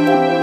Música